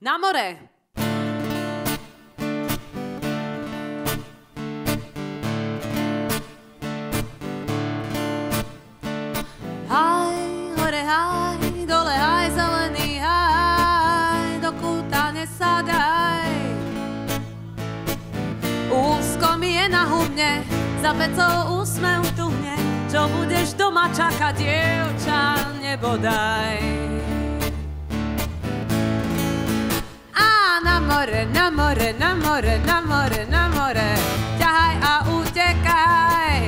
Na more! Haj, hore, dole, haj, zelený, haj, do nesadaj. Úzko mi je na humne, za pecou úsmev tuhne, čo budeš doma čakať, dievča, nebodaj. More, na more, na more, na more, na more, ťahaj a utekaj.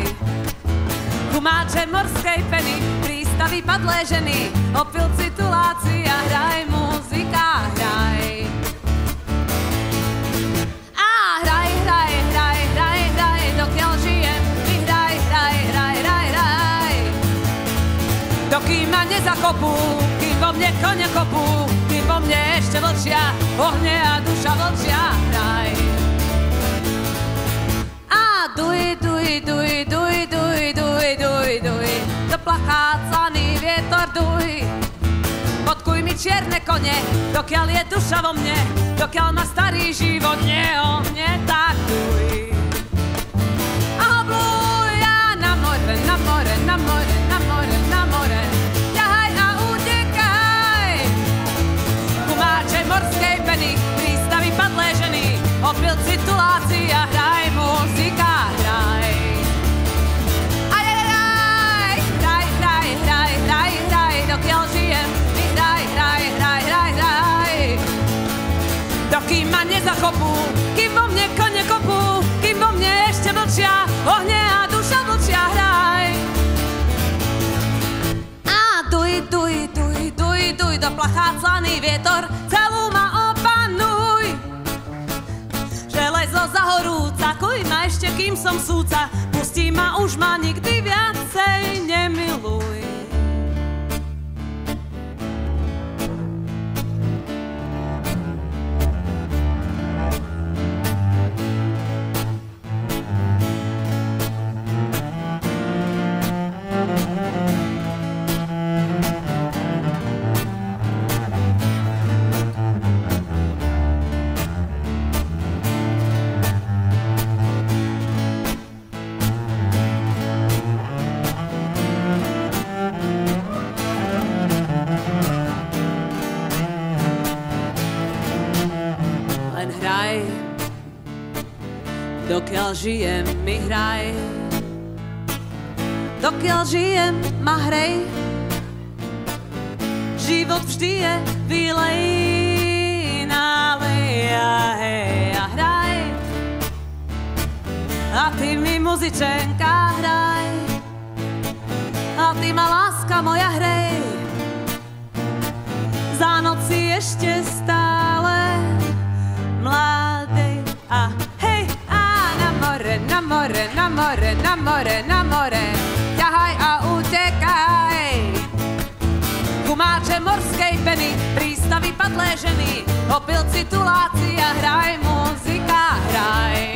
Gumáče morskej peny, prístavy padlé ženy, opilci tuláci a hraj muzika, hraj. A ma nezakopú, kým vo mne kone kopú, mne ešte vlčia, ohne a duša vlčia, hraj. A duj, duj, duj, duj, duj, duj, duj, duj, do plachácaný vietor duj. Podkuj mi čierne kone, dokiaľ je duša vo mne, dokiaľ ma starý život neohne, tak duj. Ženy, opilci tuláci a hraj muzika, hraj. Aj, aj, aj, hraj, hraj, hraj, hraj, hraj, dokiaľ žijem, ty hraj, hraj, hraj, hraj, hraj. Dokým ma nezachopú, kým vo mne kone kopú, kým vo mne ešte vlčia, ohne a duša vlčia, hraj. A duj, duj, duj, duj, duj, do plachácaný vietor, Železo zahorúca, kuj ma ešte, kým som súca, pustí ma, už ma nikdy viacej nemiluj. Dokiaľ žijem, mi hraj. Dokiaľ žijem, ma hrej. Život vždy je vylej, nálej a hej a hraj. A ty mi muzičenka hraj. A ty ma láska moja hrej. Za noci ešte stále na more, na more, ťahaj a utekaj. Gumáče morskej peny, prístavy padlé ženy, opilci tuláci a hraj muzika, hraj.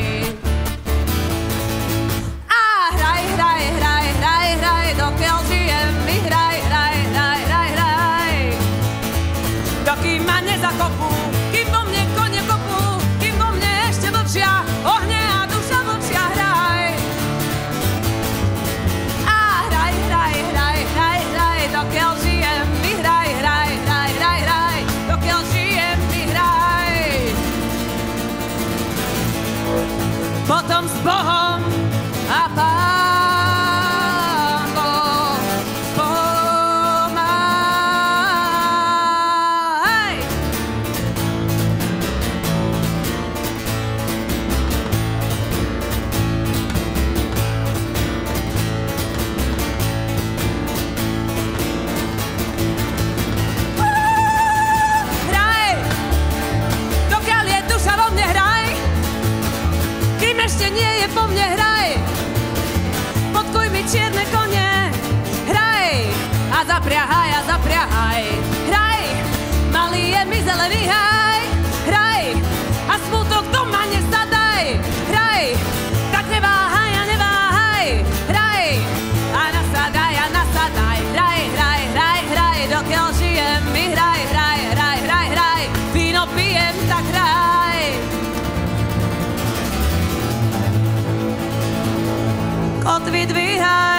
leave it behind.